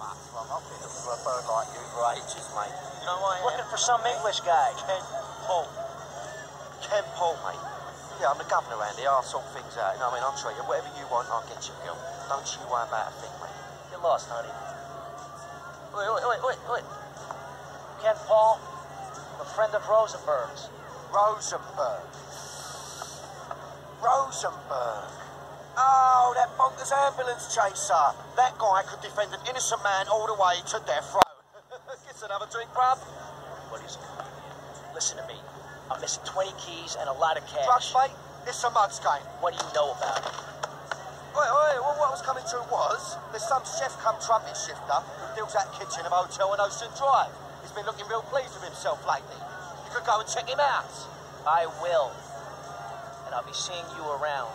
maths, I'm looking for a bird like you for ages, mate. Looking for some English guy. Kent Paul. Kent Paul, mate. Yeah, I'm the governor Andy. I'll sort things out. You know what I mean? I'll treat you. Whatever you want, I'll get you, girl. Don't you worry about a thing, mate. You're lost, honey. Wait, wait, wait, wait, wait. Kent Paul, a friend of Rosenberg's. Rosenberg. Rosenberg. Oh, that bonkers ambulance chaser. That guy could defend an innocent man all the way to death row. Gets another drink, bruv. What is it? Listen to me. I'm missing 20 keys and a lot of cash. Drugs, mate. It's a mugs game. What do you know about it? Wait, wait, well, what was coming through was there's some chef come trumpet shifter who deals that kitchen of a hotel on Ocean Drive. He's been looking real pleased with himself lately. You could go and check him out. I will. And I'll be seeing you around.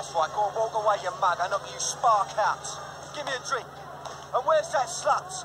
That's right, go and walk away, you mug. I knock you spark out. Give me a drink. And where's that slut?